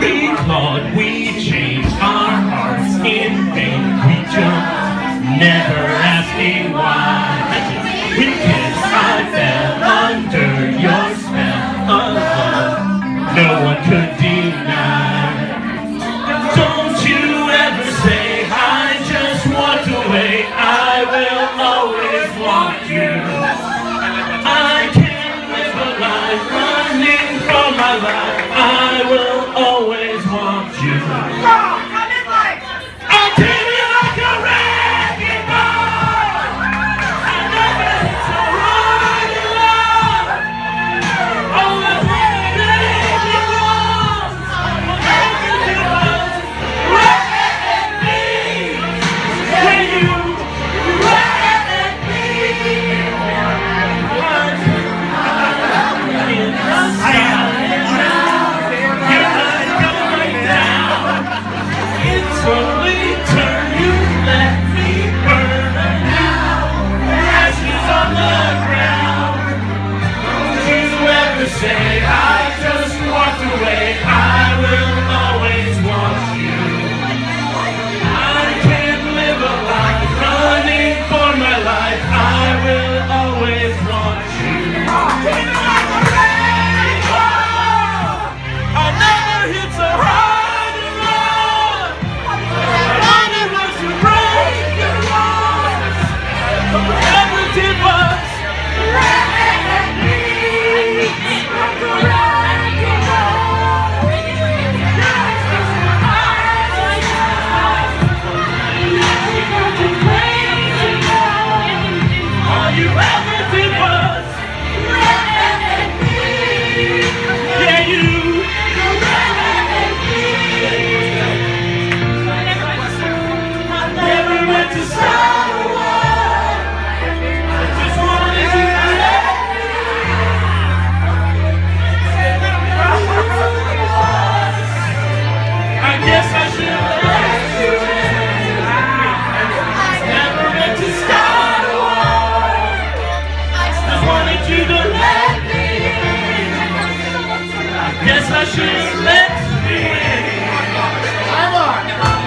we thought we changed our hearts in vain. We jumped, never. 하. Yes, I should let me. Come.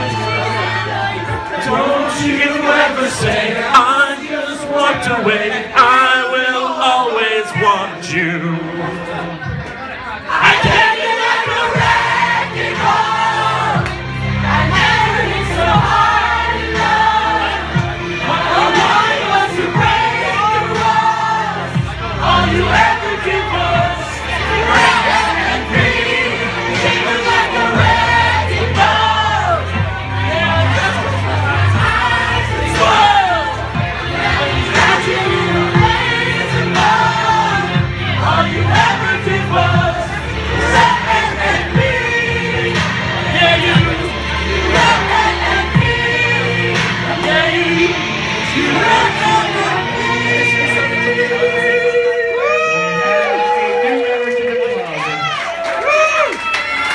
Don't you ever say I just walked away. I will always want you.